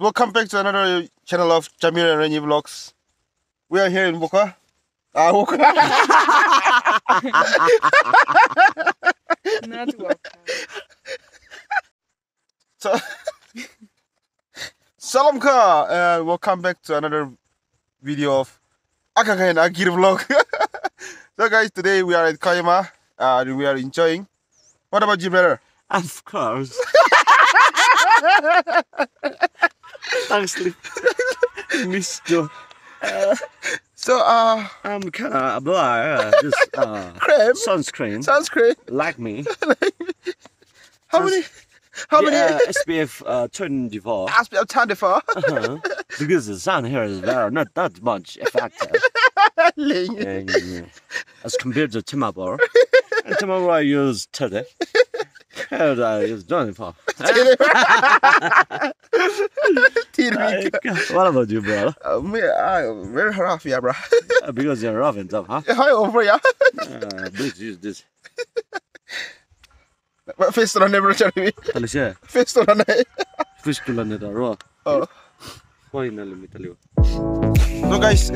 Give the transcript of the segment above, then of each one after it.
welcome back to another channel of Jamil and Renyi Vlogs. We are here in Boka. Ah, Boka. Not welcome. so, Salam ka, and welcome back to another video of Akaka and Agir Vlog. so, guys, today we are at Kayama uh, and we are enjoying. What about you, brother? Of course. Thanks, Lee. Miss Joe. So, uh, I'm kind of apply uh, this uh, Cream? sunscreen. sunscreen. like me. How many? How many? Yeah, SPF uh, 24. Ask me, I'm trying to far. Uh-huh. because the sun here is very not that much effective and, uh, as compared to Timber. And Timber I use 30. And I use 24. TV. what about you, bro? Uh, me, I'm very rough, yeah, bro. Uh, Because you're rough and tough, huh? Hi, over, yeah. Uh, please use this. Face on never tell me. Alicia, Face on a fish to learn it, raw. Oh. Finally, me tell you. So, guys,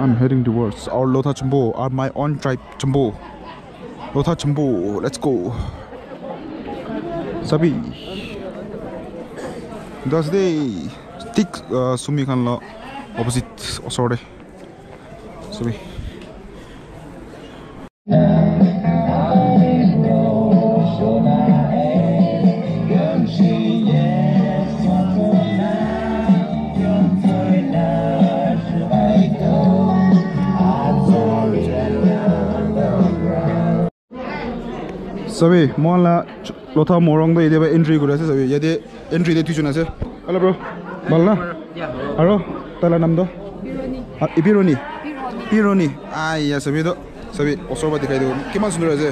I'm heading towards our Lotha Chambo, our my own tribe Chambo. Lotha Chambo, let's go. Sabi. Das day stick uh, sumi kan la opposite osore. Sabi. सबै मलाई लोथ मोरङ यदि भए entry गए यदि entry देखेँ hello bro भ hello तला नाम इपिरो इपिरो नि आई यहाँ छविदो छवि असर पतिखाइदियो किन् सुन्दरे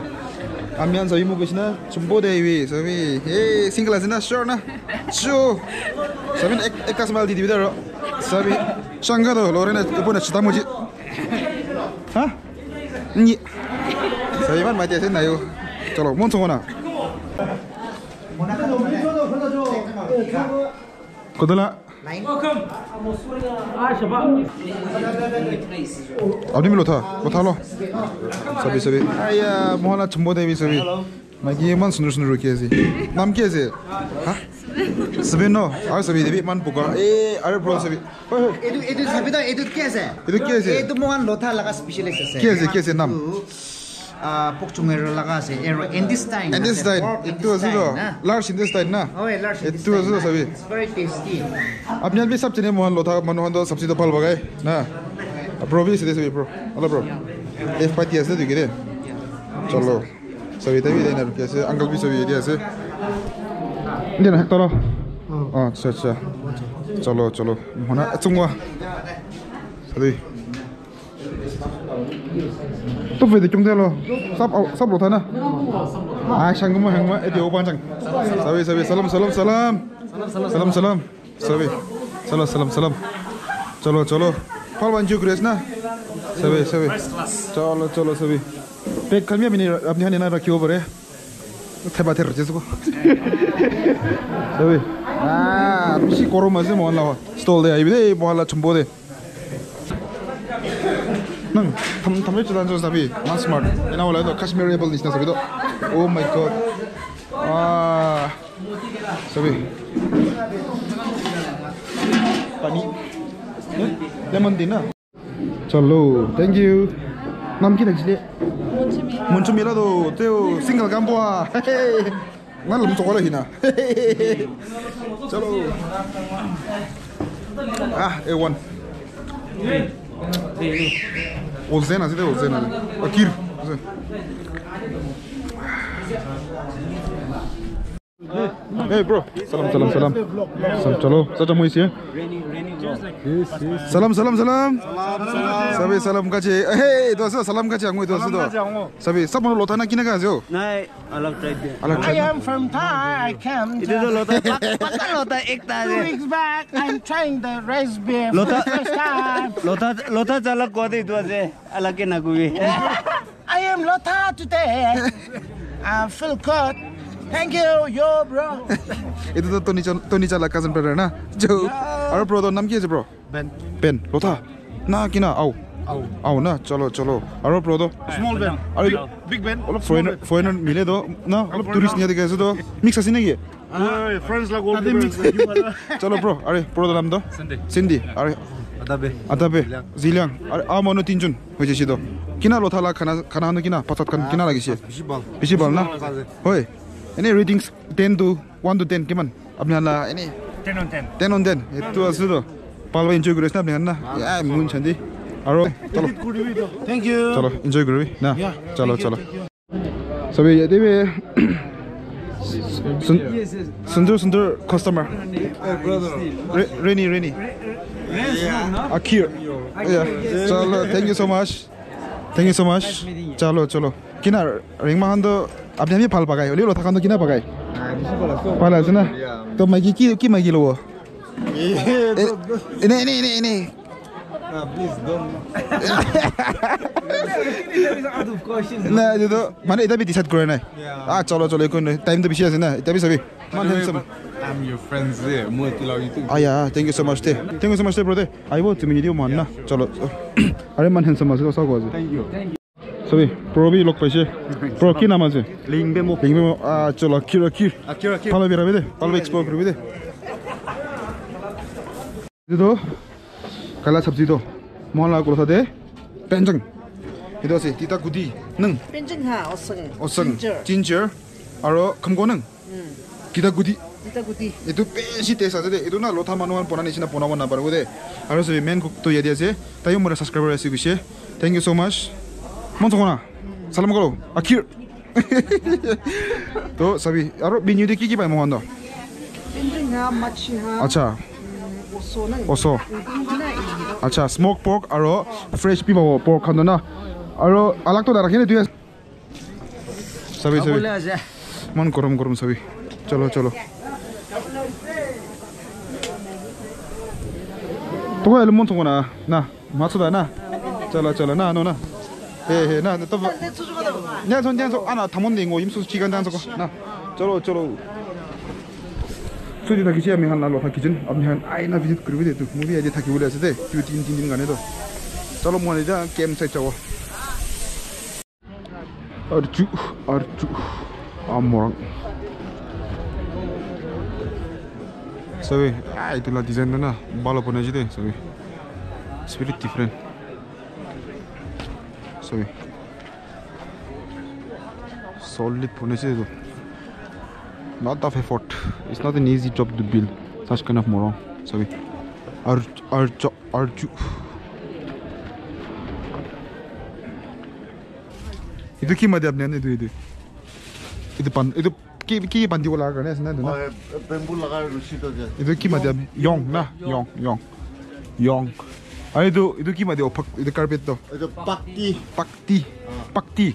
हामी छवि मुसन सम्बो देभि हे सिङ्छ न? ए कसमा दिपो सुता भाइदिएस 있도록 몬트호나 거들라 아니 밀로타 로타로 서비 서비 아야 모하나 첨보 대비 서비 마기 만 순으로 순으로 깨지 남 깨지 하 스빈노 아 서비 대비 만 보고 에 아래 프로 서비 에두 에두 서비다 에두 깨지 에두 깨지 에두 모한 로타 라가 스피셜 엑스 깨지 깨지 남 pokchunger laga se ero intestine intestine itu asu large intestine na oh large itu asu sabi it's very tasty apne bhi sab chine mohan lo tha manohan do sabse to phal bagai na bro bhi se sabi bro ala bro f party ase tu gire chalo sabi tabi dena rupiya se uncle bhi sabi area se dena tolo अच्छा अच्छा चलो चलो होना चुंगा सदी tu về thì chúng ta lo. Sắp sắp lộ thân à à sang cũng mà hàng mà thì ô ban chẳng sabi sabi. Salam salam salam. Salam salam. Sabi. Salam salam salam. Chalo chalo. Phal ban chuk res na sabi sabi. Chalo chalo sabi. Pe kal mi apni apni hane na rakhi over hai theba ther jis ko. Sabi. Ah rushi koro mazim wala stol de ai de wala chumbo de. nang tham thamre chudan jo sabi man smart ena wala do kashmir rebel nisna sabi do oh my god ah sabi pani lemon din na chalo thank you nam ki nakjile munchu mira do teo single gamboa ngal lum chokola hina chalo ah a1 Hey. Ozena, zide Ozena. Akir. Ozena. Hey bro. Salam salam salam. Salam chalo. Sacha moi ici. Salam salam salam. Sabi salam kache. Hey dosa salam kache angoi dosa do. Sabi sab mano lota na kina ka jo. Oh? Nai alag tribe. Alag. I am from Thai. I came. It is lota. Pata lota ekta. Two weeks back, I'm trying the rice beer. Lota. Lota lota chala kodi dosa. Eh, alag ke na kubi. I am lota today. I uh, feel good. Thank you, yo, bro. Itu to Tony Chan Tony Chan la cousin brother na. Jo. Aro bro do nam ki ase bro? Ben. Ben. Lotha. Na kina au. Au. Au na. Chalo chalo. Aro bro do. Small Ben. Aro Big Ben. অলপ foreigner foreigner মিলে তো না অলপ tourist নিয়া দেখি আছো তো mix আছে নেকি Hey, friends like all people. চলো ব্ৰ আৰে প্ৰ নাম তো চিন্দি আৰে আদাবে জিলিয়াং আৰে আ মানুহ তিনজন হৈ যাইছে তো কিনা লথালা খানা খানা কিনা খান কিনা লাগিছে বেছি ভাল না হয় Any ratings 10 to 1 to 10 given? Abnala any 10 on 10. 10 on 10. Itu asli tu. Palwa enjoy kure na abnala. Yeah, mun chandi. Aro chalo. Thank you. Chalo enjoy kure na. Chalo chalo. Sabi yadi be Sundur, sundur customer. Oh, brother Rainy Rainy. Akir. Yeah. Chalo thank you so much. Thank you so much. Chalo chalo. Kina ring mahan do আপনি আমি ভাল পাকাই হলিও লথা খান কি পাকাই ভাল আছে না তো মাইকি কি কি মাইকি লব এনে এনে এনে এনে মানে এতিয়া ডিচাইড কৰা নাই আ চলো চলো একো নাই টাইমটো বেছি আছে না এতিয়া চাবি থেংক ইউ চ' মাছ দে থেংক ইউ চ' মাছ দে ব্ৰ দে আহিব তুমি নিদিও মান না চলো আৰে মান হেনচম আছে চাওক সবি প্রবি লোক পাইছে প্র কি নাম আছে চল কির কির কির কির দে ফলো এক্সপ্লোর করবে দে দিদো কালা সবজি মহলা কোলা সাথে পেঞ্জং এদো আছে তিতা গুদি নং পেঞ্জং হা অসং অসং নং কিতা গুদি কিতা গুদি এতো আছে দে এতো না লোথা মানুয়ান পোনা নিছ না পোনা না পারবো দে আর সবি কুক তো ইয়া দি আছে তাই মোরা সাবস্ক্রাইবার আছে গিসে থ্যাংক ইউ সো মাছ মন চকো না চালাম কলো আখির তো সাবি আর বিনিয় দিয়ে কি কি পাই মোহন আচ্ছা অস আচ্ছা স্মোক পর্ক আর ফ্রেশ পি পাবো পর্ক খান না আর আলাক তো রাখি না তুই সাবি সাবি মন করম করম সাবি চলো চলো তো মন থাকো না না মাছ না চলো চলো না নো না 예, 예, 나, 또, 뭐, 냥손, 냥손, 아, 나, 담원데, 이거, 임수, 지간, 단속, 나, 저러, 저러. 소지다 기지 아미 한 날로 하기전 아미 한 아이나 비짓 그리고 이제 무비 이제 타기 올려서 돼. 뒤에 딘딘딘 간에도. 저런 뭐 이제 게임 세 저거. 아르주 아르주 아모랑. sobi ay tu la dizaine na bala pone jide sobi spirit different. 소위 solid furnaces not tough effort it's not an easy job to build such kind of moron sorry our our our ಇದು ಕೀ ಮಧ್ಯ ಅಬ್ನೆ ಇದು ಇದು ಇದು ಪನ್ ಇದು key key ಬಂದಿ ಒಳಗ ಗಣೆ ಸನ ಇದು ಬೆಂಬು ಲಗಾ ರುಸಿ ತೋ ಇದು ಕೀ ಮಧ್ಯ ಯೋಂಗ್ ನಾ ಯೋಂಗ್ ಯೋಂಗ್ ಯೋಂಗ್ Ada tu itu kima dia opak itu carpet tu. Itu pakti. Pakti. Pakti.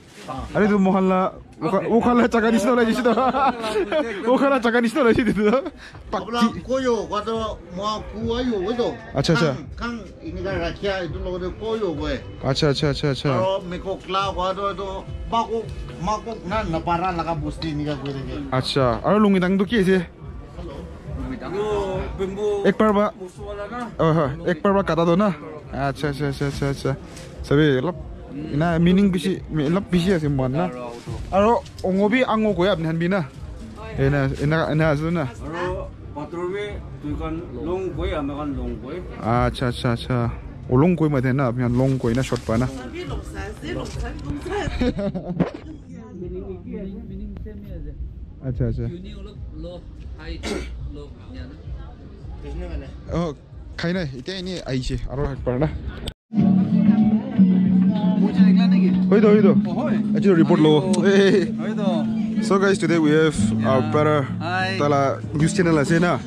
Ada tu mohalla 오칼라 자간 있어라 이시다. 오칼라 자간 있어라 이시다. 박지. 고요 와서 뭐 구와요 왜도. 아차차. 강 이니가 라키아 이도 로데 고요 왜. 아차차차차. 어 메코 클라 와도도 바고 마고 난 나바라 라가 부스티 니가 고이데. 아차. 알롱이 당도 끼세. एक पर बा एक पर बा काटा दो ना अच्छा अच्छा अच्छा अच्छा अच्छा सभी लब ना मीनिंग बिसी लब बिसी है सिम ना अरो ओंगो भी अंगो को अपने हन भी ना एना एना एना जो ना अरो पत्रों में तू कन लोंग कोई हम कन लोंग कोई अच्छा अच्छा अच्छा ओ लोंग कोई मत है ना अपने लोंग कोई ना शॉट पा ना सभी लोग सासे लोग सासे लोग सासे अच्छा अच्छा Oh, खाई ना ini नहीं आई छे आरो हट hoi. मुझे निकला नहीं Hoi दो So guys, today we have our brother Tala news channel lah, na.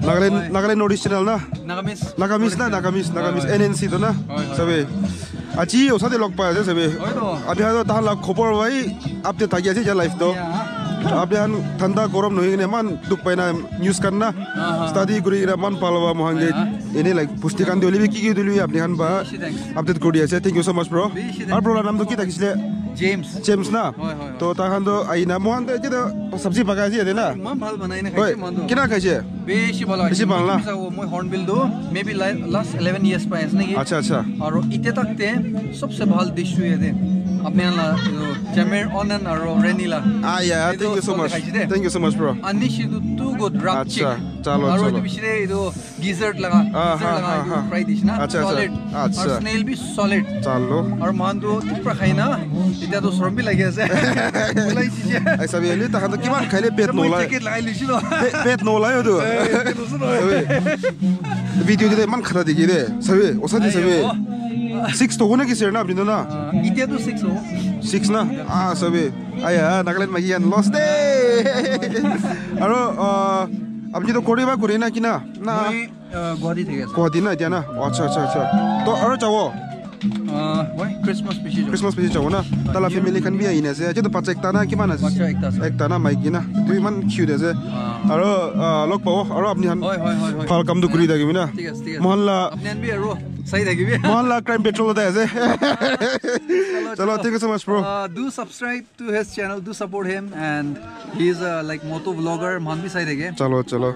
Nagalen nagalen notice channel na. Nagamis. Nagamis na, nagamis, nagamis NNC to na. Sabe. Achi osade log pa ase sabe. Abi ha to tahla khopor bhai apte tagi ase ja life to. Yeah. হান ঠান্ডা গরম নহি কিনে মান দুখ পাই না news কান না স্টাডি করি কিনে মান পালবা মহাঙ্গে এনে লাইক পুস্তিকান দিলি কি কি দিলি আপনি হান বা আপডেট কৰি আছে thank you so much bro আর ব্রোর নাম তো কি থাকিছিলে James. জেমস না তো তাহান তো আইনা মহান তো এতিয়া সবজি পাকাই আছে ইয়াতে না ইমান ভাল বনাই না হয় খাইছে মনটো কিনা খাইছে বেছি ভাল বেছি ভাল না? মই হৰ্ণবিল টো মেবি লাষ্ট ইলেভেন ইয়াৰ্ছ পাই আছে নেকি আচ্ছা আচ্ছা আৰু এতিয়া তাকতে সবচে ভাল ডিশটো ইয়াতে আপোনাৰ চেমেৰ অনন আৰু ৰেনিলা Ah yeah, thank you so much. Thank you so much, bro. এইটো টু গুড ৰাপ চিক আচ্ছা, চালো, আৰু চালো। এইটো পিছৰে এইটো গিজাৰ্ট লগা Ah, গিজাৰ্ট ha, লগা ha, এইটো ha. ফ্ৰাই দিছ না আচ্ছা, আচ্ছা, সলিড আচ্ছা। আৰু স্নেল বি সলিড চালো আৰু মানুহটো থুপ্ৰা খাই না এতিয়াতো চৰ্বি লাগি আছে ওলাইছে যে। আই চাবি এলি তাহাঁতে কিমান খাইলে পেট মই নোলায় জেকেট লগাই লৈছিলোঁ Pe- পেট নোলায় তো ভিডিঅ' কেইটা ইমান খাটা দেখি দে চাবি ওচৰতে চাবি ছিক্স টকো নে কিছে না আপুনি না এতিয়াতো ছিক্স হ'ব ছিক্স না আ চাবি আয়া নাগালেণ্ড মাগি আন লছ দে আৰু আহ, আপুনিতো কৰিবা কৰি না না গুৱাহাটী থাকি গুৱাহাটী না এতিয়া না আচ্ছা আচ্ছা আচ্ছা তো আৰু যাব আহ, মই খ্ৰীষ্টমাছ পিছি যাওঁ খ্ৰীষ্টমাছ পিছত যাব না তালা ফেমিলি খান বি আহি আছে যিটো বাচ্চা একটা না কিমান আছে বাচ্চা একটা আছে। একটা না মাইকী না দুই ইমান কিউট আছে আৰু লগ পাব আৰু আপুনি ভাল কামটো কৰি থাকিবি না চাই থাকিবি ওৱান লাখ ক্ৰাইম পেট্ৰল এটা আছে চলো thank you so' much bro do subscribe to his channel do support him and he is like moto vlogger man B চাই থাকে চলো চলো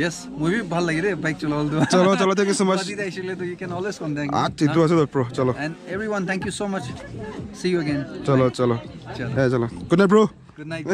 য়েছ মই বি ভাল লাগে দেই বাইক চলাবলৈ দিওঁ চলো চলো থেংক ইউ চ' মাছ দি আহিছিলে তো ইউ কেন অলৱেজ কণ্টেক্ট আট ঠিক আছে দে প্ৰ চলো and everyone thank you so' much see you again চলো চলো চলো হে চলো good night bro good night